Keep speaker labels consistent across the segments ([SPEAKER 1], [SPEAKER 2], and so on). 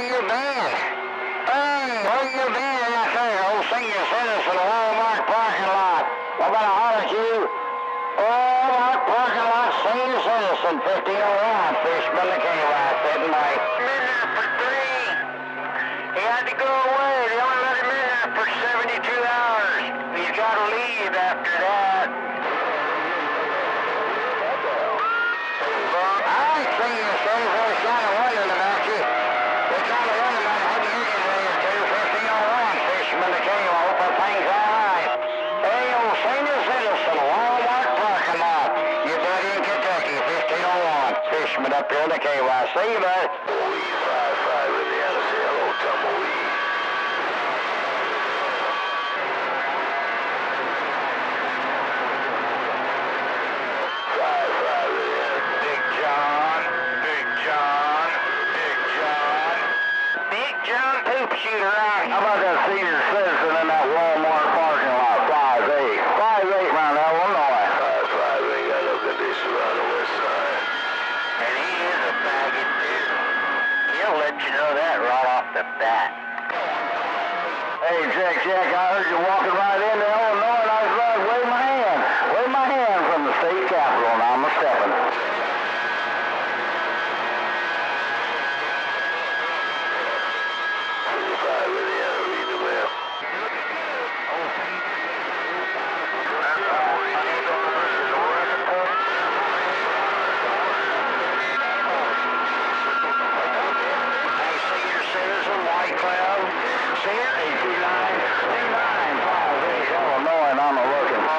[SPEAKER 1] where you been? Hey, where you been out there, old senior citizen Walmart parking lot? I'm gonna holler at you. Walmart parking lot, senior citizen, 1501, Fishman the KY, sitting right. There for three. He had to go away. 1501. Fishman up here in the KY. See you, bud.
[SPEAKER 2] Five five Indiana, say hello, tumbleweed. Five five Indiana.
[SPEAKER 1] Big John, Big John, Big John. Big John Poop Shooter out
[SPEAKER 2] How about that senior citizen in that Walmart parking lot? Five eight. Five eight around Illinois. Five five ain't got no condition around the west side.
[SPEAKER 1] And he is a faggot, too. He'll let you know that right off the bat.
[SPEAKER 2] Hey, Jack, Jack, I heard you walking right into oh, Illinois, and I was to wave my hand. Wave my hand from the state capitol, and I'm a stepping. Five Indiana, read the mail.
[SPEAKER 1] Hey, senior citizen, White Cloud. Senior, 829,
[SPEAKER 2] 5 Illinois, and I'm a looking.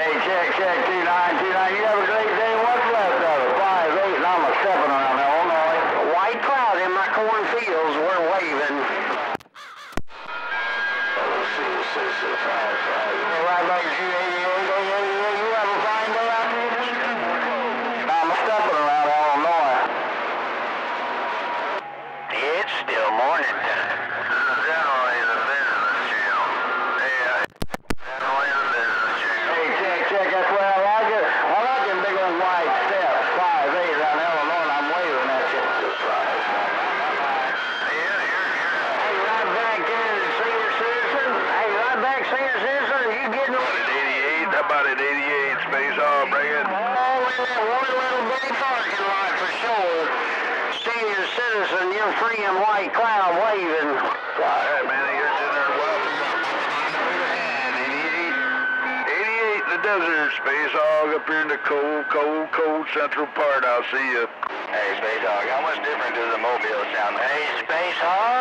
[SPEAKER 2] Hey, check, check, 2929. You have a great day. What's left of it? 5 8, and I'm a stepping around Illinois.
[SPEAKER 1] White cloud in my cornfields. We're waving.
[SPEAKER 2] Senior citizen, 5 5.
[SPEAKER 1] Right back to you, 88, 88, You have a fine day out there?
[SPEAKER 2] I'm a stepping around Illinois.
[SPEAKER 1] It's still morning time.
[SPEAKER 2] Generally the business jail. Yeah. Generally the business jail. Hey, check, check. That's where I like it. I like them big old white steps. 5 8 around Illinois, and I'm waving at you. Just 5. Yeah, you're,
[SPEAKER 1] Hey, right back there, senior citizen. Hey, right back, senior citizen. Are you getting
[SPEAKER 2] About at 88, how about at 88, space all bring it.
[SPEAKER 1] all in that oh, one little bitty parking lot for sure? Senior citizen, you're free in white cloud waving.
[SPEAKER 2] Hey, man, you're sitting there welcome. 88, 88 in the desert, space hog up here in the cold, cold, cold central part. I'll see you.
[SPEAKER 1] Hey, Space Hog, how much different does the Mobile sound? Hey, Space Hog.